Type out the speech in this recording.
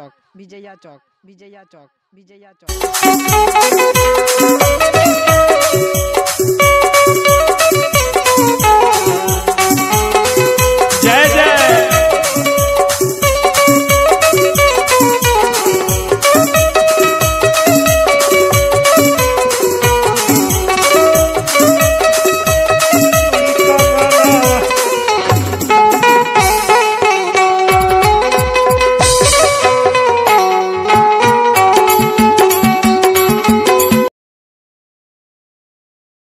चौक Vijaya चौक Vijaya चौक Vijaya चौक